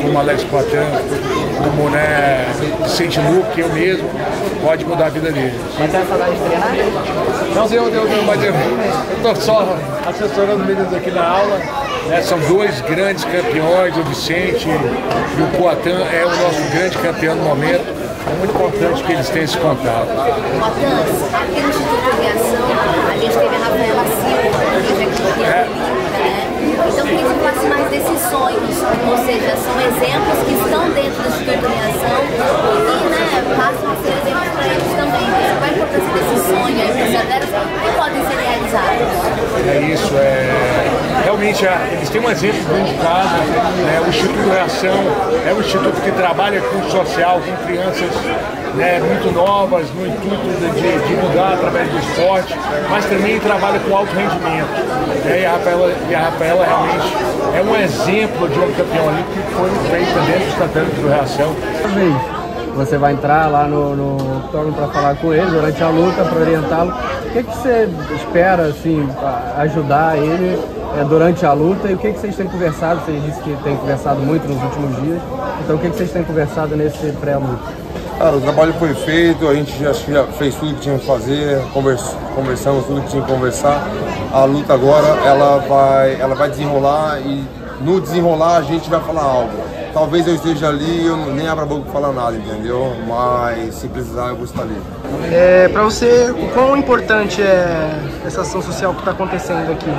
como Alex Poitin, como né, Saint Luke, eu mesmo, pode mudar a vida dele. Mas tem saudade de treinar? Não, deu, deu, deu, mas eu estou só assessorando meninos aqui na aula. Né, são dois grandes campeões, o Vicente e o Poitin é o nosso grande campeão no momento. É muito importante que eles tenham esse contato. Poitins, aqui no Instituto de Aviação, a gente teve a Rafaela Silva, que é campeã é. olímpica, né? Então, queria que falasse mais desses sonhos, ou seja, são exemplos que estão dentro do Instituto de Aviação e, né, passam a ser exemplos para eles também. Qual a importância desse sonho aí para os atletas que podem ser realizados? É isso, é realmente eles têm um exemplo de casa. Né? O Instituto Reação é um instituto que trabalha com social, com crianças né, muito novas, no intuito de, de, mudar através do esporte, mas também trabalha com alto rendimento. Né? E, a Rafaela, e a Rafaela realmente é um exemplo de um campeão olímpico que foi feita dentro do Estatuto do Reação. Você vai entrar lá no, no octógono para falar com ele durante a luta, para orientá-lo. O que, que você espera, assim, ajudar ele é, durante a luta e o que, que vocês têm conversado? Você disse que tem conversado muito nos últimos dias, então o que, que vocês têm conversado nesse pré-luta? Cara, o trabalho foi feito, a gente já, fez tudo que tinha que fazer, convers, conversamos tudo que tinha que conversar. A luta agora ela vai, ela vai desenrolar e no desenrolar a gente vai falar algo. Talvez eu esteja ali e eu nem abra a boca para falar nada, entendeu? Mas se precisar eu vou estar ali. É, para você, o quão importante é essa ação social que está acontecendo aqui?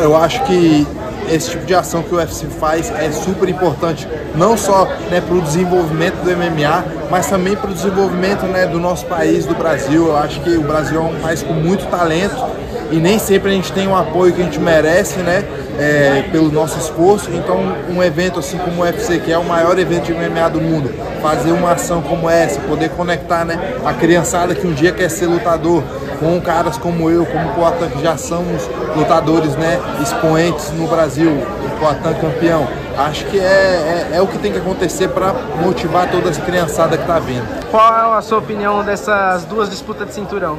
Eu acho que esse tipo de ação que o UFC faz é super importante, não só né, para o desenvolvimento do MMA, mas também para o desenvolvimento né, do nosso país, do Brasil. Eu acho que o Brasil é um país com muito talento e nem sempre a gente tem o apoio que a gente merece, né? É, pelo nosso esforço. Então, um evento assim como o UFC, que é o maior evento de MMA do mundo, fazer uma ação como essa, poder conectar né, a criançada que um dia quer ser lutador com caras como eu, como o Poatan, que já somos lutadores né, expoentes no Brasil, o Poatan campeão. Acho que é, é, é, o que tem que acontecer para motivar toda essa criançada que está vindo. Qual é a sua opinião dessas duas disputas de cinturão?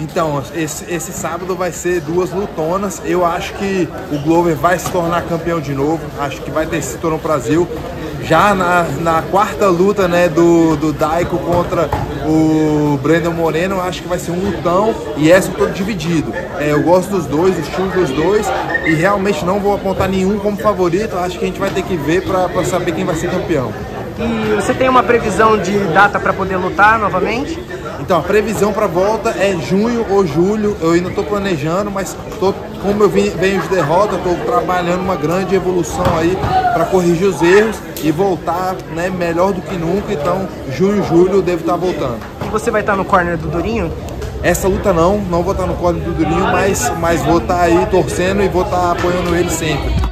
Então, esse, esse sábado vai ser duas lutonas. Eu acho que o Glover vai se tornar campeão de novo. Acho que vai ter esse cinturão Brasil. Já na, na quarta luta né, do, do Daiko contra o Brandon Moreno, acho que vai ser um lutão. E essa eu tô dividido. É, eu gosto dos dois, o estilo dos dois. E realmente não vou apontar nenhum como favorito. Acho que a gente vai ter que ver para saber quem vai ser campeão. E você tem uma previsão de data para poder lutar novamente? Então, a previsão para volta é junho ou julho. Eu ainda estou planejando, mas tô, como eu venho de derrota, estou trabalhando uma grande evolução aí para corrigir os erros e voltar né, melhor do que nunca. Então, junho, julho, eu devo estar tá voltando. E você vai estar tá no corner do Durinho? Essa luta não, não vou estar tá no corner do Durinho, mas, mas vou estar aí torcendo e vou estar apoiando ele sempre.